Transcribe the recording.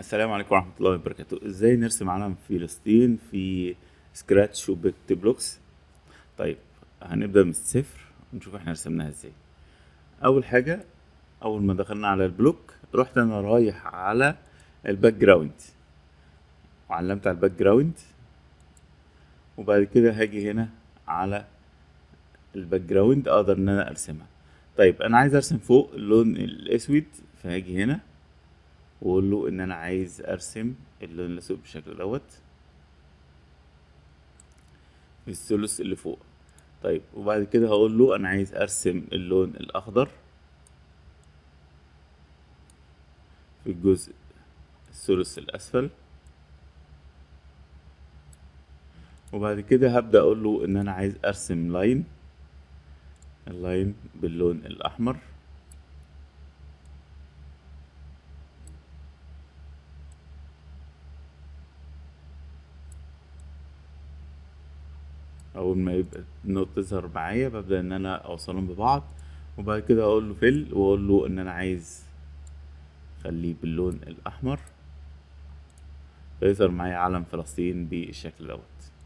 السلام عليكم ورحمة الله وبركاته. إزاي نرسم علم فلسطين في Scratch و PictoBlox طيب هنبدأ من الصفر ونشوف إحنا رسمناها إزاي. أول حاجة أول ما دخلنا على ال block رحت أنا رايح على ال background وعلمت على ال background وبعد كده هاجي هنا على ال background أقدر إن أنا أرسمها. طيب أنا عايز أرسم فوق اللون الأسود فهاجي هنا. وأقول له إن أنا عايز أرسم اللون الأسود بالشكل دوت. الثلث اللي فوق. طيب وبعد كده هقول له أنا عايز أرسم اللون الأخضر في الجزء الثلث الأسفل. وبعد كده هبدأ أقول له إن أنا عايز أرسم لاين ال line باللون الأحمر. أول ما يبقى النقطة تظهر معايا ببدأ إن أنا أوصلهم ببعض وبعد كده أقول له fill وأقول له إن أنا عايز خليه باللون الأحمر فيظهر معايا علم فلسطين بالشكل دوت.